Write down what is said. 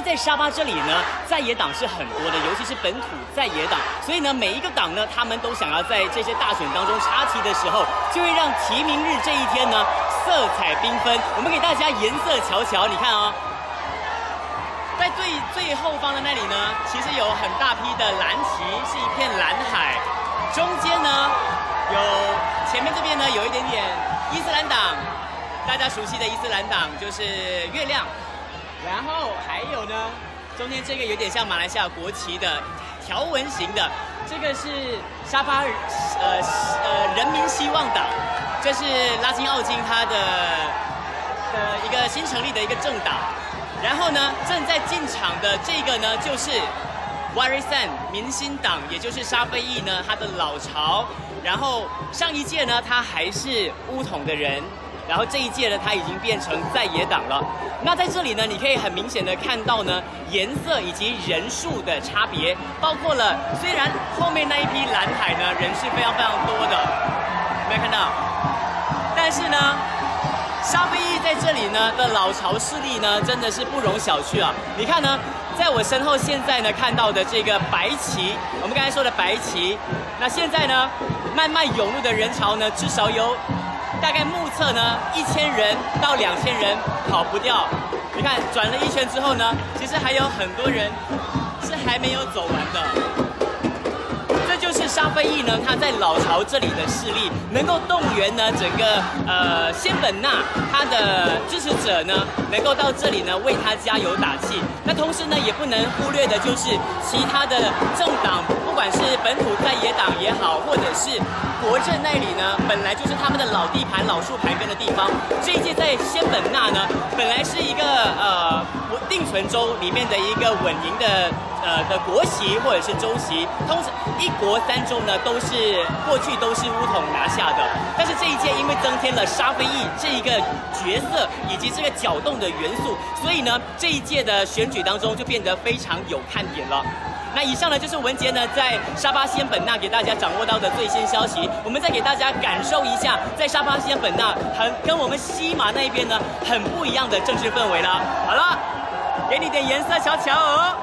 在沙巴这里呢，在野党是很多的，尤其是本土在野党，所以呢，每一个党呢，他们都想要在这些大选当中插旗的时候，就会让提名日这一天呢，色彩缤纷。我们给大家颜色瞧瞧，你看啊、在最最后方的那里呢，其实有很大批的蓝旗，是一片蓝海。中间呢，有前面这边呢有一点点伊斯兰党，大家熟悉的伊斯兰党就是月亮。然后还有呢，中间这个有点像马来西亚国旗的条纹型的，这个是沙巴呃呃人民希望党，这是拉金奥金他的的一个新成立的一个政党。然后呢，正在进场的这个呢，就是 Warisan 民心党，也就是沙菲义呢他的老巢。然后上一届呢，他还是乌统的人，然后这一届呢，他已经变成在野党了。那在这里呢，你可以很明显的看到呢，颜色以及人数的差别，包括了虽然后面那一批蓝海呢人是非常非常多的，有没有看到？但是呢，沙菲义在这里呢的老巢势力呢，真的是不容小觑啊！你看呢，在我身后现在呢看到的这个白旗，我们刚才说的白旗，那现在呢慢慢涌入的人潮呢，至少有大概目测呢一千人到两千人跑不掉。你看转了一圈之后呢，其实还有很多人是还没有走完的。这就是沙菲义呢，他在老巢这里的势力，能够动员呢整个呃仙本那他的支持者呢，能够到这里呢为他加油打气。那同时呢，也不能忽略的就是其他的政党，不管是本土在野党也好，或者是国政那里呢，本来就是他们的老地盘、老树盘根的地方。这一届在仙本那呢，本来是一个呃定存州里面的一个稳赢的。呃的国旗或者是州旗，通常一国三州呢都是过去都是乌统拿下的，但是这一届因为增添了沙菲义这一个角色以及这个搅动的元素，所以呢这一届的选举当中就变得非常有看点了。那以上呢就是文杰呢在沙巴仙本那给大家掌握到的最新消息，我们再给大家感受一下在沙巴仙本那很跟我们西马那边呢很不一样的政治氛围了。好了，给你点颜色瞧瞧哦。